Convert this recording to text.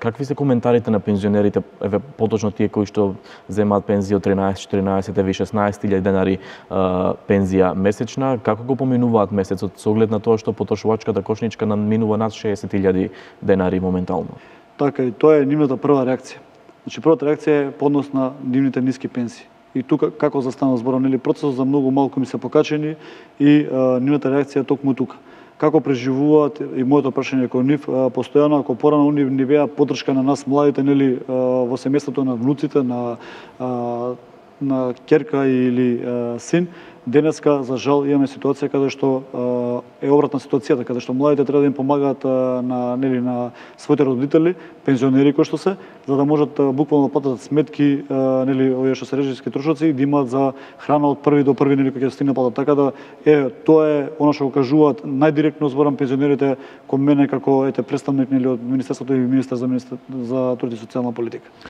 Какви се коментарите на пензионерите, еве поточно тие кои што земаат пензија од 13, 14, еве 16.000 денари а, пензија месечна, како го поминуваат месецот со оглед на тоа што потрошувачката кошничка надминува над 60.000 денари моментално? Така и тоа е нивната прва реакција. Значи првата реакција е поднос на нивните ниски пензии. И тука како застана зборот, нели процесот за многу малку ми се покачени и а, нивната реакција токму тука. Како преживуваат и моето прашање кон нив постојано ако порано они ни беа поддршка на нас младите нели во семејството на внуците на на керка или син Денеска, за жал, имаме ситуација каде што е обратна ситуацијата, каде што младите треба да им помагаат на нели на своите родители, пензионери кои што се, за да можат буквално да платат сметки, нели овие што се режиски трошоци и да имаат за храна од први до први нели кога ќе да стигне платат. Така да е тоа е она што го кажуваат најдиректно зборам пензионерите кон мене како ете представник нели од министерството и министер за министер за труд и социјална политика.